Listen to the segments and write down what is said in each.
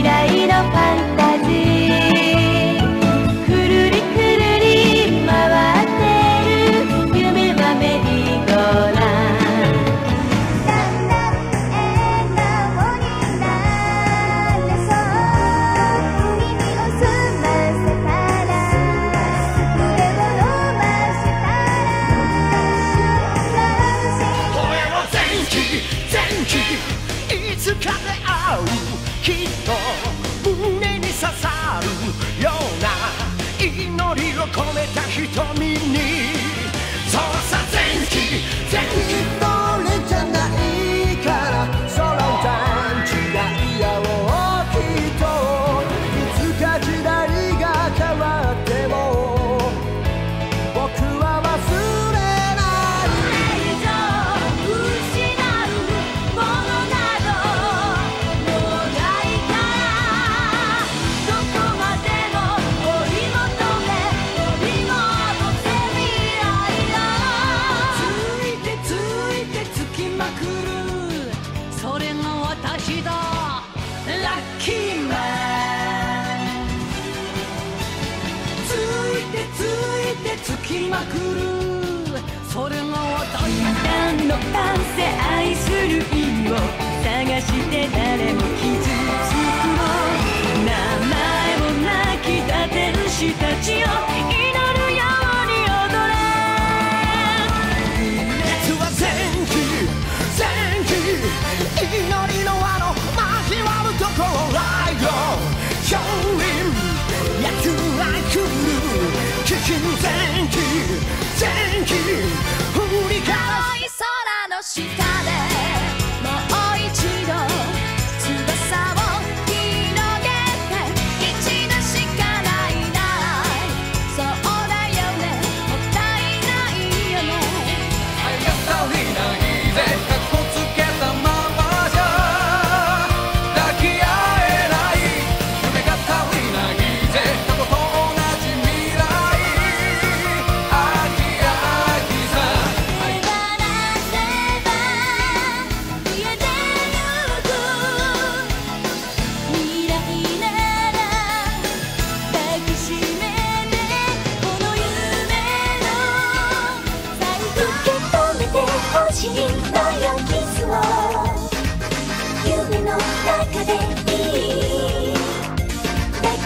未来のパ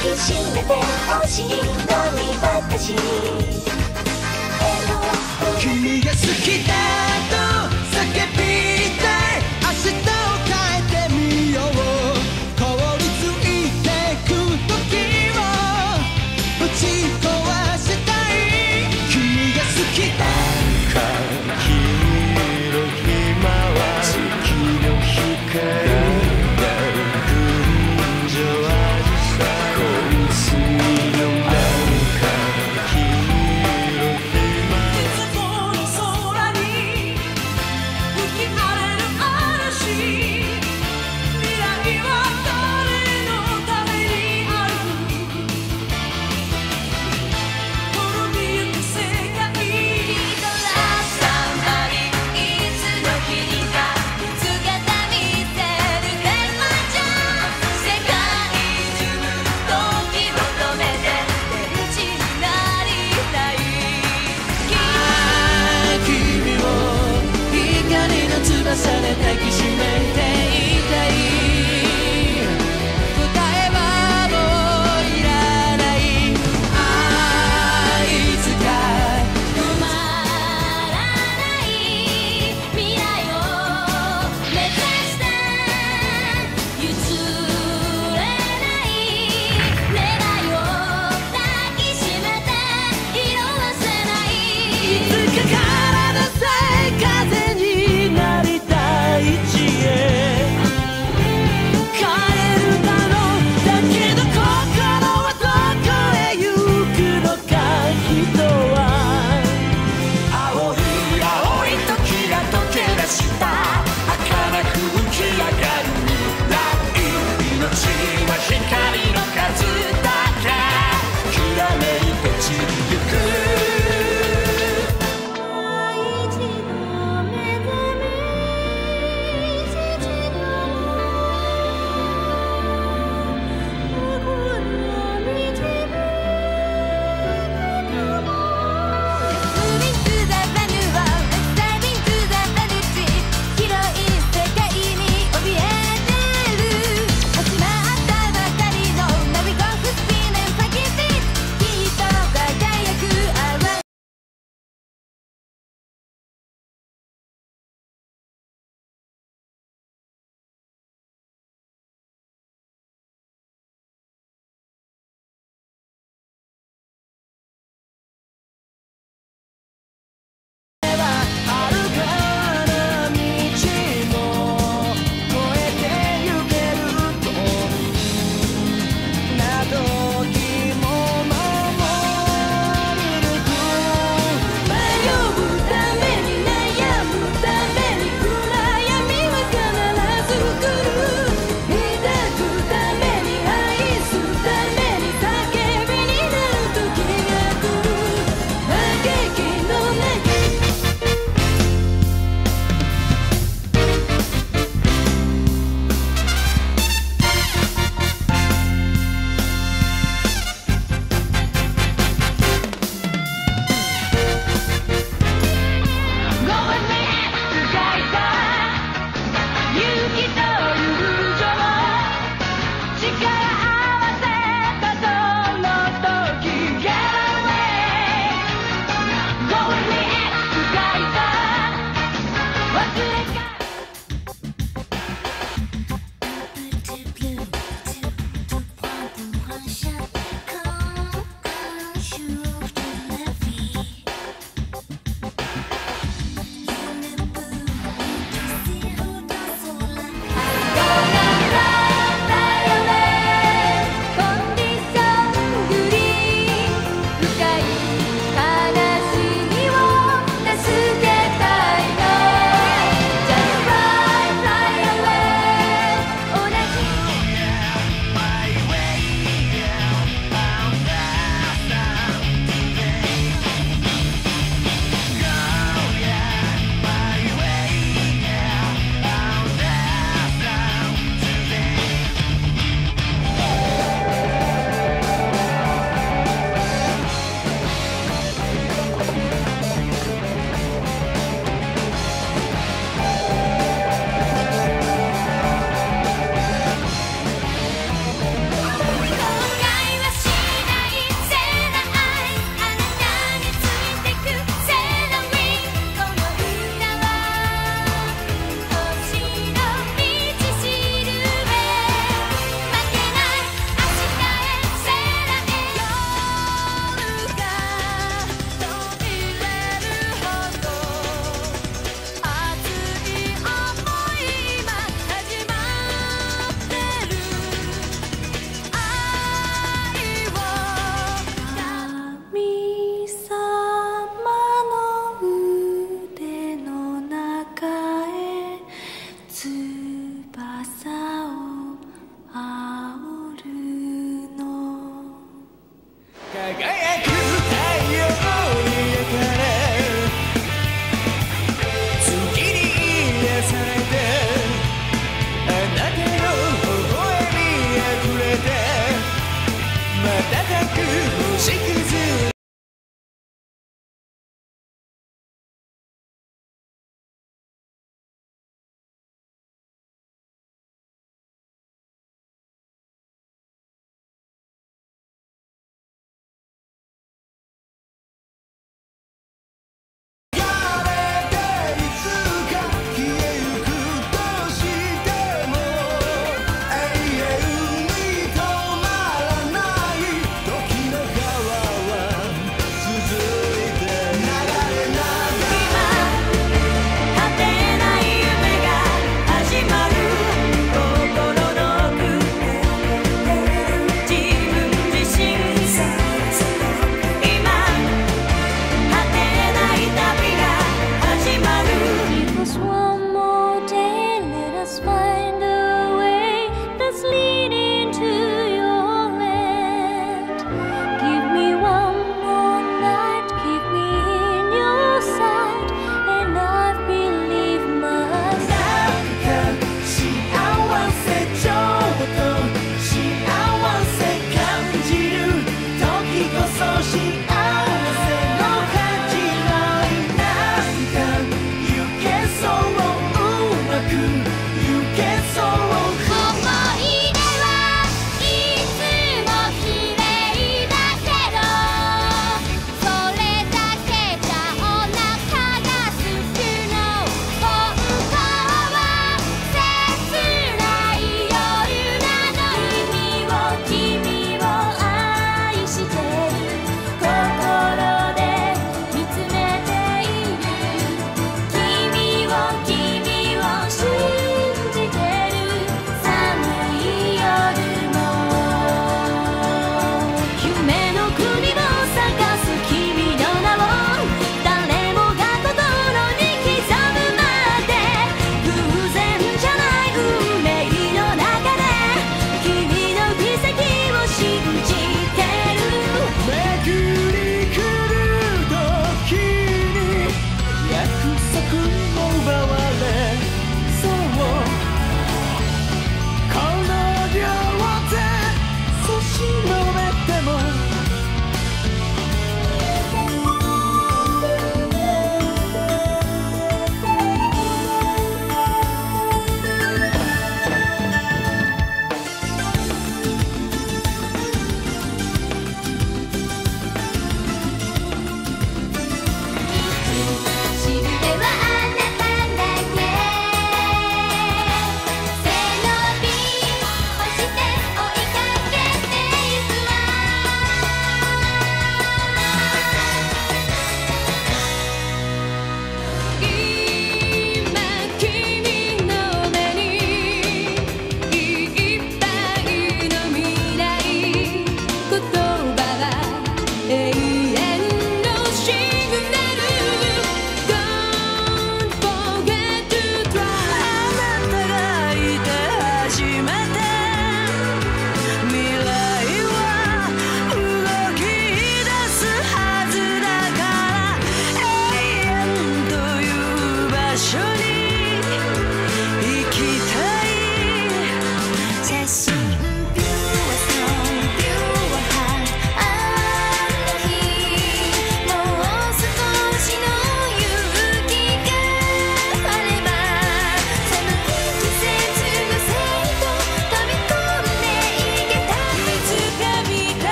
きしめて欲しいのに私。君が好きだと叫びたい。明日